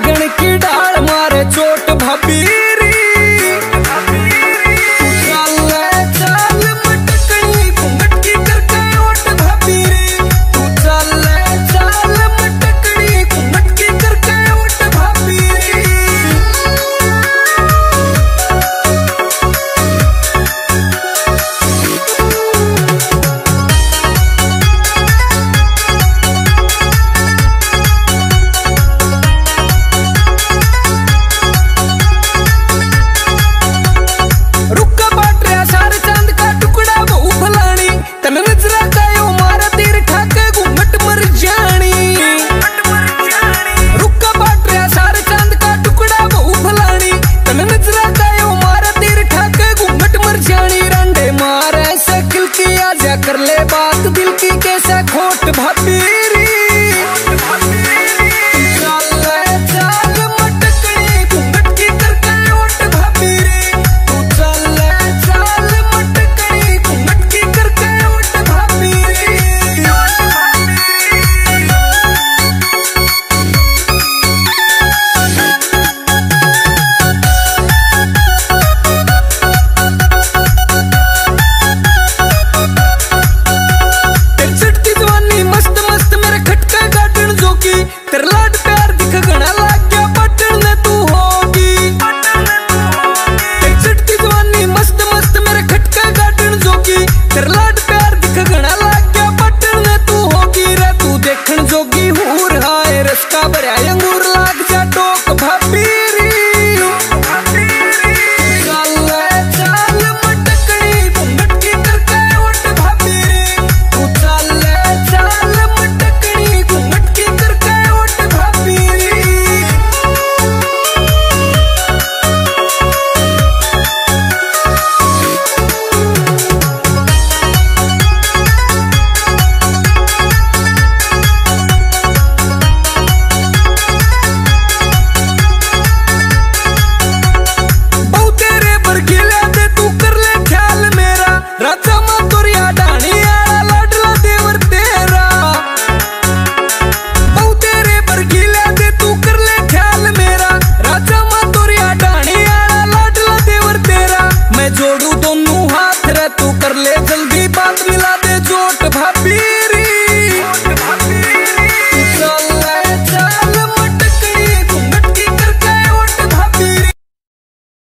बैगन की डाल मारे चोट भाभी। कर ले बात